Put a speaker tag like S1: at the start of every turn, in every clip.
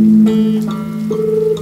S1: Thank you.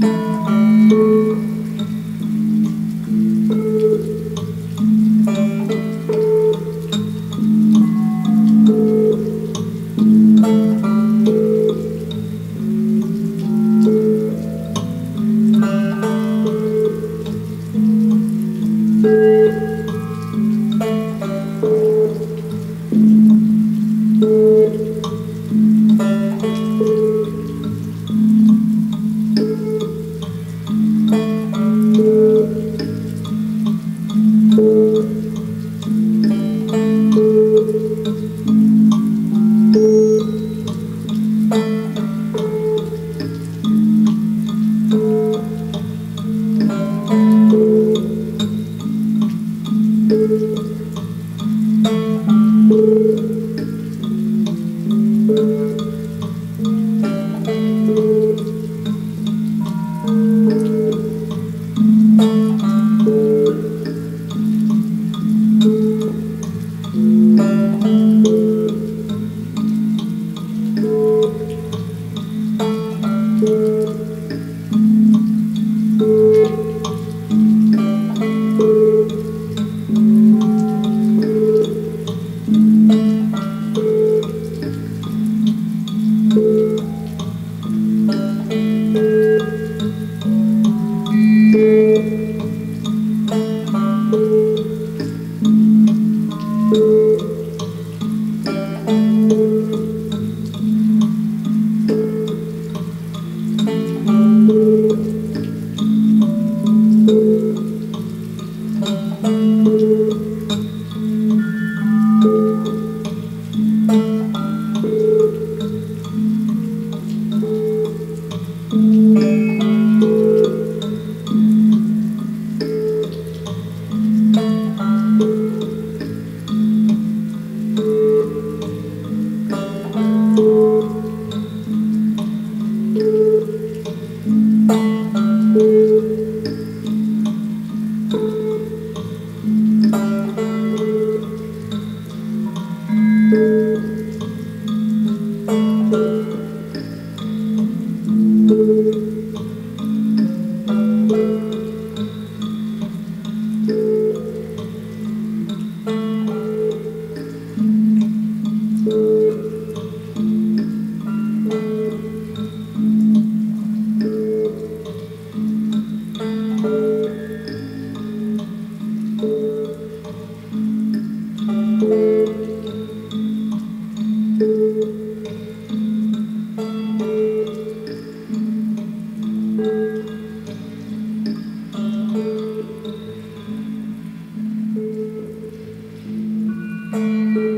S1: Música Gracias. Thank mm. you.